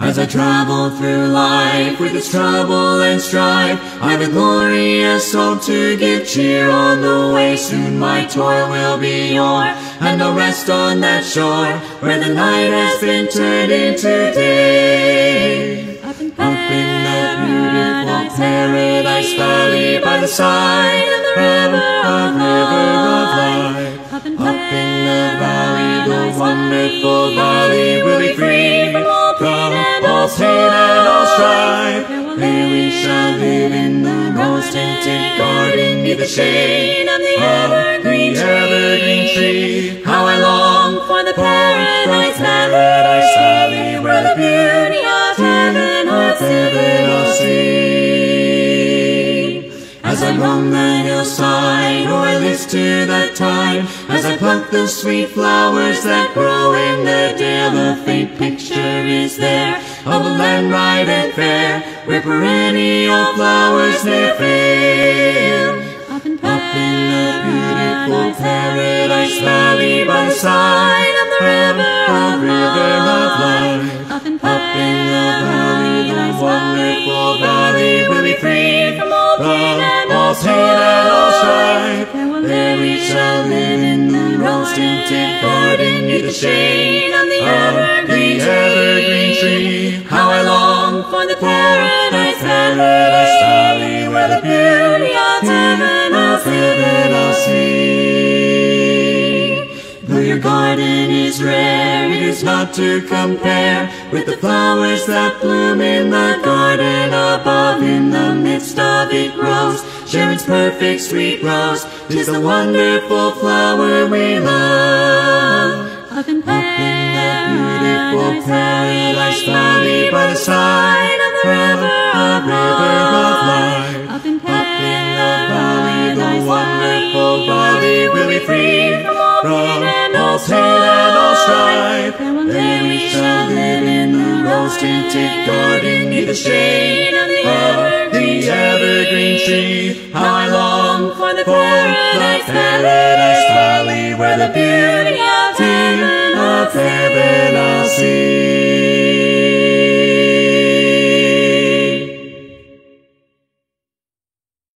As I travel through life with its trouble and strife, I've a glorious hope to give cheer on the way. Soon my toil will be o'er, and I'll rest on that shore where the night has been turned into day. Up in Up in that beautiful paradise valley by the side of the river of river of life. And all strife. There we shall live in the most tinted garden neath the shade of the evergreen the evergreen tree. How I long for the paradise paradise valley where the beauty of heaven I'll heaven I'll see. As I roam the hillside, or I list to that time, as I pluck the sweet flowers that grow in the dale, a faint picture is there of a land bright and fair, where perennial flowers never fail. Up in Up in the beautiful paradise valley by the side of the river of river of life. Up in Up in the valley, the wonderful valley will be free from all pain and all pain and all strife. There we shall live in the rose-tinted garden neath the shade for the paradise valley where the beauty of heaven I'll of heaven I'll see. Though your garden is rare, it is not to compare with the flowers that bloom in the garden above. In the midst of it grows Sharon's perfect sweet rose. Tis the wonderful flower we love. Up in Up in the beautiful paradise valley by the side of the river of life. Up in Up in the valley, the wonderful valley will be free from all pain and all all pain and all strife. There one day we shall live in the rose-tinted garden neath the shade of the of the evergreen tree. How I long for the paradise paradise valley where the beauty of